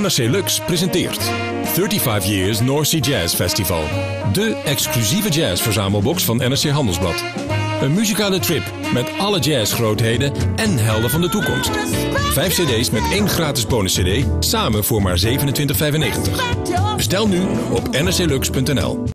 NRC Lux presenteert 35 Years North Sea Jazz Festival. De exclusieve jazz verzamelbox van NRC Handelsblad. Een muzikale trip met alle jazzgrootheden en helden van de toekomst. Vijf cd's met één gratis bonus cd, samen voor maar 27,95. Bestel nu op nrclux.nl.